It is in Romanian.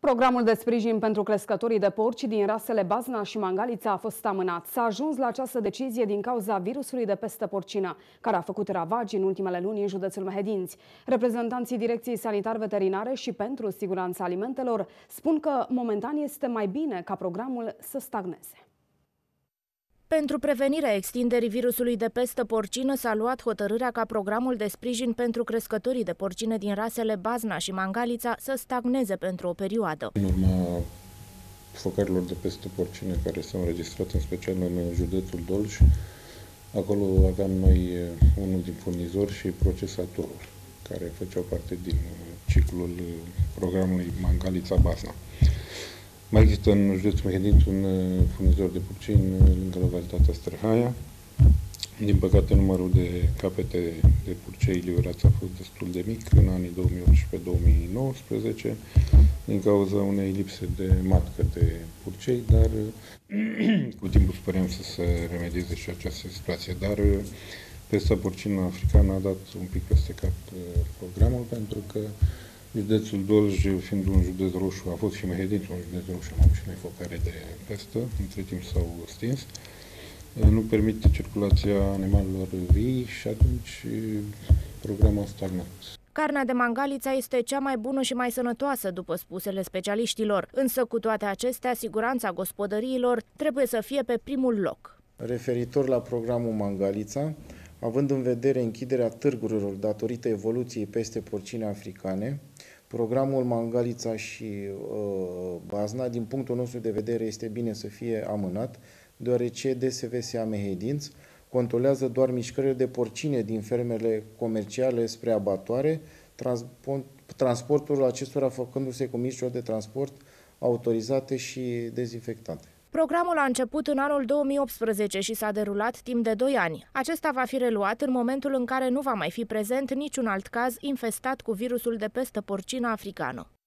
Programul de sprijin pentru crescătorii de porci din rasele Bazna și Mangalița a fost amânat. S-a ajuns la această decizie din cauza virusului de pestă porcină, care a făcut ravagi în ultimele luni în județul Mehedinți. Reprezentanții Direcției Sanitar-Veterinare și pentru siguranța alimentelor spun că momentan este mai bine ca programul să stagneze. Pentru prevenirea extinderii virusului de pestă porcină s-a luat hotărârea ca programul de sprijin pentru crescătorii de porcine din rasele Bazna și Mangalița să stagneze pentru o perioadă. În urma focarilor de pestă porcină care s-au înregistrat în special în județul Dolj, acolo aveam noi eh, unul din furnizori și procesatorul care făceau parte din eh, ciclul eh, programului Mangalița-Bazna. Mai există în județul Mehedinț un uh, furnizor de purcini uh, lângă localitatea Străhaia. Din păcate, numărul de capete de purcei livrați a fost destul de mic în anii 2018-2019 din cauza unei lipse de matcă de purcei, dar cu timpul sperăm să se remedieze și această situație. Dar pesta porcină africană a dat un pic peste cap uh, programul pentru că Județul Dolj, fiind un județ roșu, a fost și Mehedinț un județ roșu, am avut și noi focare de pestă, între timp s-au stins. Nu permite circulația animalelor vii și atunci programul a stagnat. Carnea de mangalița este cea mai bună și mai sănătoasă, după spusele specialiștilor. Însă, cu toate acestea, siguranța gospodăriilor trebuie să fie pe primul loc. Referitor la programul Mangalița, având în vedere închiderea târgurilor datorită evoluției peste porcine africane, programul Mangalița și uh, Bazna, din punctul nostru de vedere, este bine să fie amânat, deoarece DSVSA Mehedinț controlează doar mișcările de porcine din fermele comerciale spre abatoare, transportul acestora făcându-se cu mijloace de transport autorizate și dezinfectate. Programul a început în anul 2018 și s-a derulat timp de 2 ani. Acesta va fi reluat în momentul în care nu va mai fi prezent niciun alt caz infestat cu virusul de pestă porcină africană.